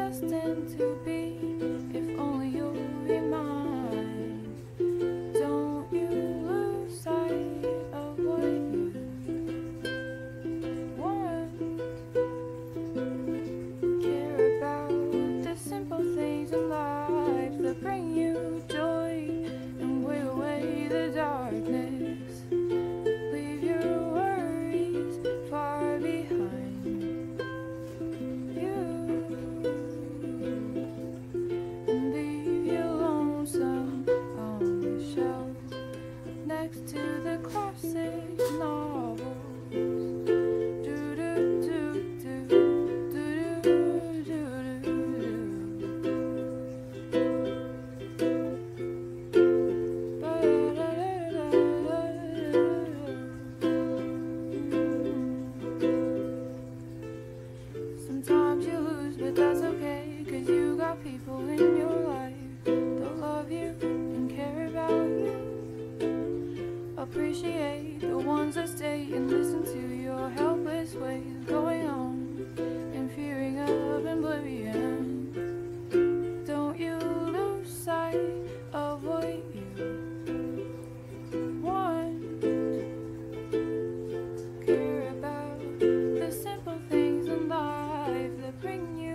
destined to be. If only you remind next to the classic knob. life that bring you